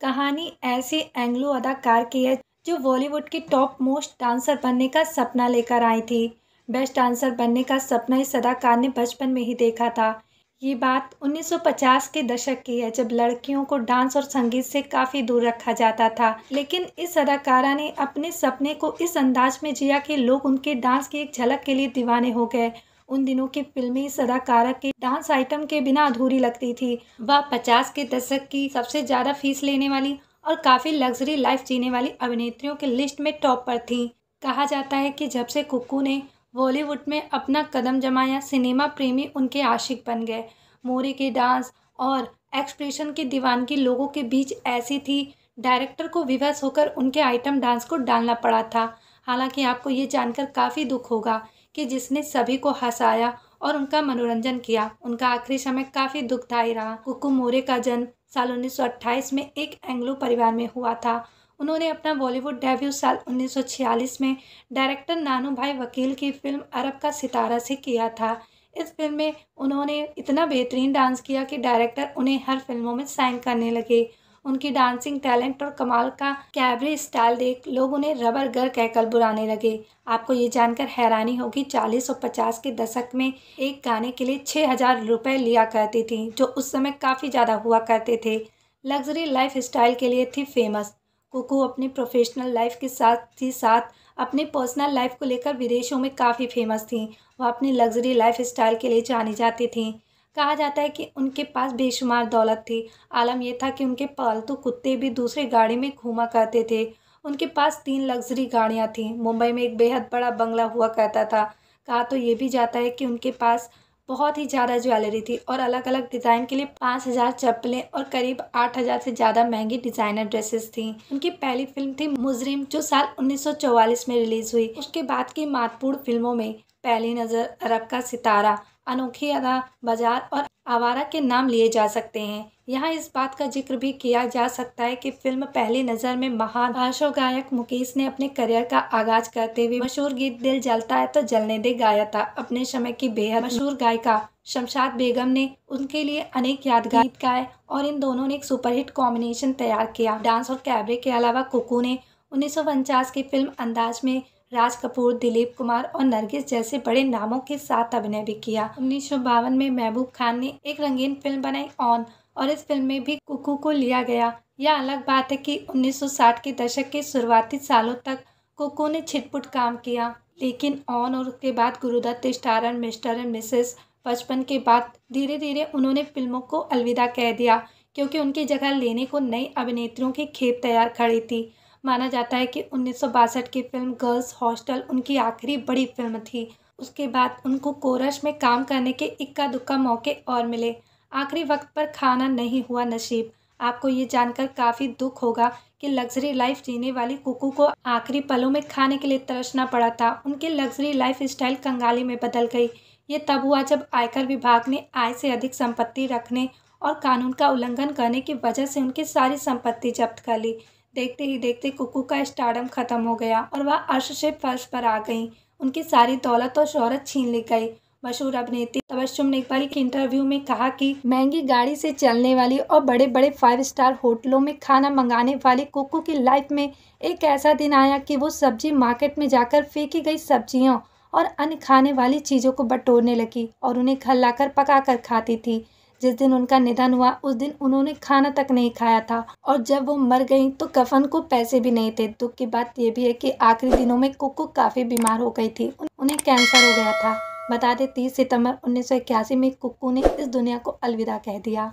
कहानी ऐसे एंग्लो अदाकार की है जो बॉलीवुड की टॉप मोस्ट डांसर बनने का सपना लेकर आई थी। बेस्ट डांसर बनने का सपना इस अदाकार ने बचपन में ही देखा था। ये बात 1950 के दशक की है, जब लड़कियों को डांस और संगीत से काफ़ी दूर रखा जाता था। लेकिन इस अदाकारा ने अपने सपने को इस अंदाज में जिया कि लोग उनके डांस की एक झलक के लिए दीवाने हो गए। उन दिनों की फ़िल्में इस अदाकारा के डांस आइटम के बिना अधूरी लगती थी। वह पचास के दशक की सबसे ज़्यादा फ़ीस लेने वाली और काफ़ी लग्जरी लाइफ जीने वाली अभिनेत्रियों की लिस्ट में टॉप पर थी। कहा जाता है कि जब से कुक्कू ने बॉलीवुड में अपना कदम जमाया, सिनेमा प्रेमी उनके आशिक बन गए। मोरी के डांस और एक्सप्रेशन की दीवानगी लोगों के बीच ऐसी थी, डायरेक्टर को विवश होकर उनके आइटम डांस को डालना पड़ा था। हालाँकि आपको ये जानकर काफ़ी दुख होगा कि जिसने सभी को हंसाया और उनका मनोरंजन किया। उनका आखिरी समय काफ़ी दुखदायी रहा। कुकू मोरे का जन्म साल 1928 में एक एंग्लो परिवार में हुआ था। उन्होंने अपना बॉलीवुड डेब्यू साल 1946 में डायरेक्टर नानू भाई वकील की फ़िल्म अरब का सितारा से किया था। इस फ़िल्म में उन्होंने इतना बेहतरीन डांस किया कि डायरेक्टर उन्हें हर फ़िल्मों में साइन करने लगे। उनकी डांसिंग टैलेंट और कमाल का कैबरे स्टाइल देख लोग उन्हें रबर गर कहकर बुलाने लगे। आपको ये जानकर हैरानी होगी, चालीस और पचास के दशक में एक गाने के लिए छः हज़ार रुपये लिया करती थी, जो उस समय काफ़ी ज़्यादा हुआ करते थे। लग्जरी लाइफ स्टाइल के लिए थी फ़ेमस। कुकू अपनी प्रोफेशनल लाइफ के साथ ही साथ अपनी पर्सनल लाइफ को लेकर विदेशों में काफ़ी फ़ेमस थी। वह अपनी लग्जरी लाइफ स्टाइल के लिए जानी जाती थी। कहा जाता है कि उनके पास बेशुमार दौलत थी। आलम यह था कि उनके पालतू कुत्ते भी दूसरी गाड़ी में घूमा करते थे। उनके पास तीन लग्जरी गाड़ियाँ थीं। मुंबई में एक बेहद बड़ा बंगला हुआ करता था। कहा तो ये भी जाता है कि उनके पास बहुत ही ज़्यादा ज्वेलरी थी और अलग अलग डिज़ाइन के लिए पाँच हज़ार चप्पलें और करीब आठ हज़ार से ज़्यादा महँगी डिज़ाइनर ड्रेसेस थी। उनकी पहली फ़िल्म थी मुजरिम, जो साल 1944 में रिलीज़ हुई। उसके बाद की महत्वपूर्ण फ़िल्मों में, पहली नज़र अरब का सितारा अनोखी अदा बाज़ार और आवारा के नाम लिए जा सकते हैं। यहाँ इस बात का ज़िक्र भी किया जा सकता है कि फ़िल्म पहली नज़र में महान भाषो गायक मुकेश ने अपने करियर का आगाज़ करते हुए मशहूर गीत दिल जलता है तो जलने दे गाया था। अपने समय की बेहद मशहूर गायिका शमशाद बेगम ने उनके लिए अनेक यादगार गीत गाए और इन दोनों ने एक सुपरहिट कॉम्बिनेशन तैयार किया। डांस और कैबरे के अलावा कुकू ने उन्नीस की फ़िल्म अंदाज में राज कपूर, दिलीप कुमार और नरगिस जैसे बड़े नामों के साथ अभिनय भी किया। उन्नीस सौ बावन में महबूब खान ने एक रंगीन फ़िल्म बनाई, ऑन, और इस फ़िल्म में भी कुकू को लिया गया। यह अलग बात है कि 1960 के दशक के शुरुआती सालों तक कुकू ने छिटपुट काम किया, लेकिन ऑन और उसके बाद Guru Dutt and mister and Mrs बचपन के बाद धीरे धीरे उन्होंने फ़िल्मों को अलविदा कह दिया, क्योंकि उनकी जगह लेने को नई अभिनेत्रियों की खेप तैयार खड़ी थी। माना जाता है कि उन्नीस सौ बासठ की फ़िल्म गर्ल्स हॉस्टल उनकी आखिरी बड़ी फ़िल्म थी। उसके बाद उनको कोरस में काम करने के इक्का दुक्का मौके और मिले। आखिरी वक्त पर खाना नहीं हुआ नसीब। आपको ये जानकर काफ़ी दुख होगा कि लग्जरी लाइफ जीने वाली कुकू को आखिरी पलों में खाने के लिए तरसना पड़ा था। उनकी लग्जरी लाइफ स्टाइल कंगाली में बदल गई। ये तब हुआ जब आयकर विभाग ने आय से अधिक संपत्ति रखने और कानून का उल्लंघन करने की वजह से उनकी सारी संपत्ति जब्त कर ली। देखते ही देखते कुकू का स्टार्डम खत्म हो गया और वह अर्श से फर्श पर आ गई। उनकी सारी दौलत और शोहरत छीन ली गई। मशहूर अभिनेत्री तबस्सुम ने एक बार एक इंटरव्यू में कहा कि महँगी गाड़ी से चलने वाली और बड़े बड़े फाइव स्टार होटलों में खाना मंगाने वाली कुकू की लाइफ में एक ऐसा दिन आया कि वो सब्ज़ी मार्केट में जाकर फेंकी गई सब्जियों और अन्य खाने वाली चीज़ों को बटोरने लगी और उन्हें घर लाकर पका कर खाती थी। जिस दिन उनका निधन हुआ, उस दिन उन्होंने खाना तक नहीं खाया था। और जब वो मर गई तो कफन को पैसे भी नहीं थे। दुख की बात यह भी है कि आखिरी दिनों में कुकू काफ़ी बीमार हो गई थी। उन्हें कैंसर हो गया था। बता दें, तीस सितंबर उन्नीस सौ इक्यासी में कुक्कू ने इस दुनिया को अलविदा कह दिया।